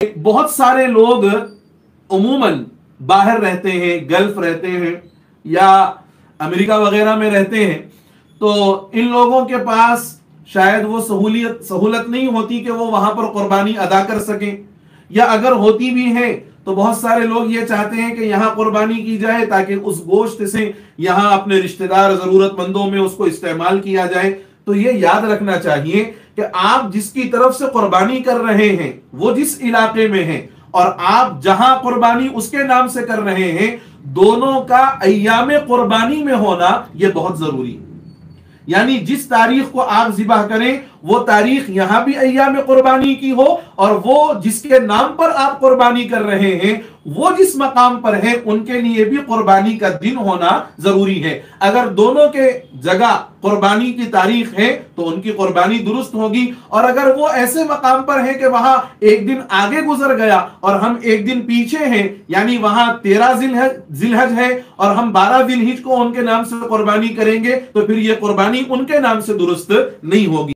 बहुत सारे लोग उमूमन बाहर रहते हैं, गल्फ रहते हैं या अमेरिका वगैरह में रहते हैं तो इन लोगों के पास शायद वो सहूलियत, सहूलत नहीं होती कि वो वहाँ पर कुर्बानी अदा कर सकें। या अगर होती भी है तो बहुत सारे लोग ये चाहते हैं कि यहाँ कुर्बानी की जाए ताकि उस गोश्त से यहाँ अपने रिश्तेदार जरूरतमंदों में उसको इस्तेमाल किया जाए। तो ये याद रखना चाहिए कि आप जिसकी तरफ़ से कुर्बानी कर रहे हैं, वो जिस इलाके में है, और आप जहाँ कुर्बानी उसके नाम से कर रहे हैं, दोनों का अयाम कुर्बानी में होना यह बहुत ज़रूरी है। यानी जिस तारीख को आप जिबा करें वो तारीख यहाँ भी अयाम कुर्बानी की हो और वो जिसके नाम पर आप कुर्बानी कर रहे हैं, वो जिस मकाम पर है, उनके लिए भी कुर्बानी का दिन होना ज़रूरी है। अगर दोनों के जगह कुर्बानी की तारीख है तो उनकी कुर्बानी दुरुस्त होगी। और अगर वो ऐसे मकाम पर है कि वहाँ एक दिन आगे गुजर गया और हम एक दिन पीछे हैं, यानी वहाँ तेरह जिलहज है और हम बारह जिलहिज को उनके नाम से कुर्बानी करेंगे तो फिर ये कुर्बानी उनके नाम से दुरुस्त नहीं होगी।